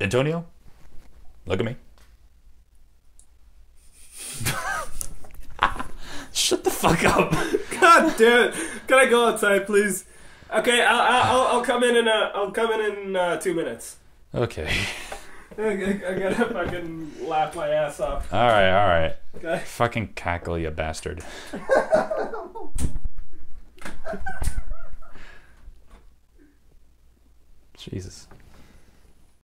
Antonio, look at me. Shut the fuck up. God damn it! Can I go outside, please? Okay, I'll I'll, I'll come in in uh, I'll come in in uh, two minutes. Okay. I, I, I gotta fucking laugh my ass off. All right, all right. Okay. Fucking cackle, you bastard. Jesus.